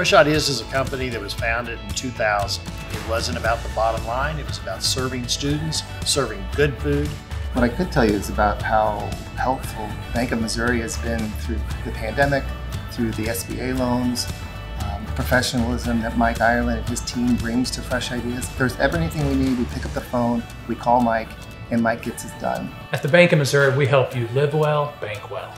Fresh Ideas is a company that was founded in 2000. It wasn't about the bottom line, it was about serving students, serving good food. What I could tell you is about how helpful Bank of Missouri has been through the pandemic, through the SBA loans, um, professionalism that Mike Ireland and his team brings to Fresh Ideas. If there's ever anything we need, we pick up the phone, we call Mike, and Mike gets it done. At the Bank of Missouri, we help you live well, bank well.